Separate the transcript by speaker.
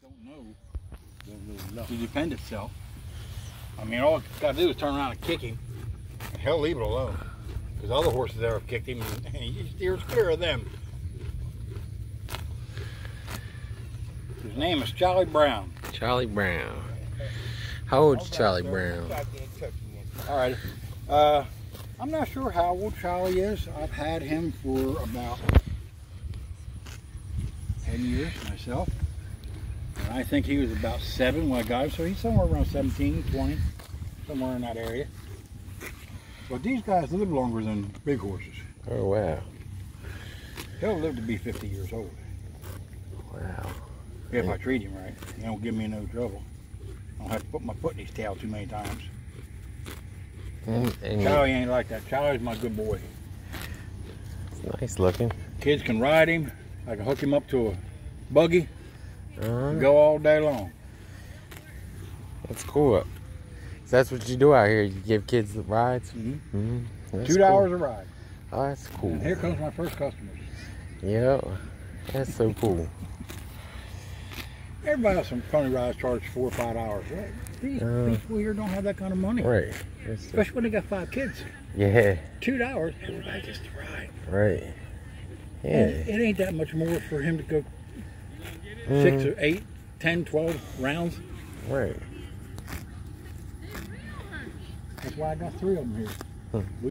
Speaker 1: don't know
Speaker 2: Don't know
Speaker 1: to defend itself. I mean, all it's got to do is turn around and kick him. And he'll leave it alone. Because other horses there have kicked him, and he steers clear of them. His name is Charlie Brown.
Speaker 3: Charlie Brown. How old's Charlie Brown?
Speaker 1: All right. Uh, I'm not sure how old Charlie is. I've had him for about 10 years myself. I think he was about seven when I got him, so he's somewhere around 17, 20, somewhere in that area. But these guys live longer than big horses.
Speaker 3: Oh wow.
Speaker 1: He'll live to be 50 years old
Speaker 3: Wow.
Speaker 1: if I treat him right. He don't give me no trouble. I don't have to put my foot in his tail too many times.
Speaker 3: And, and
Speaker 1: Charlie ain't like that. Charlie's my good boy.
Speaker 3: it's nice looking.
Speaker 1: Kids can ride him. I can hook him up to a buggy Go all day long.
Speaker 3: that's cool. So that's what you do out here. You give kids the rides.
Speaker 1: Mhm.
Speaker 3: Mm-hmm.
Speaker 1: Two dollars a ride.
Speaker 3: Oh, that's cool.
Speaker 1: And here comes my first customers.
Speaker 3: Yeah, that's so cool.
Speaker 1: Everybody else on pony rides charge four or five dollars. Right? These
Speaker 3: Uh.
Speaker 1: people here don't have that kind of money.
Speaker 3: Right. That's
Speaker 1: Especially when they got five kids.
Speaker 3: yeah.
Speaker 1: Two dollars, everybody gets to ride.
Speaker 3: Right.
Speaker 1: And
Speaker 3: Yeah.
Speaker 1: it ain't that much more for him to go six
Speaker 3: Mhm.
Speaker 1: or eight, ten, twelve rounds.
Speaker 3: Right.
Speaker 1: That's why I got three of them here.
Speaker 3: Hmm.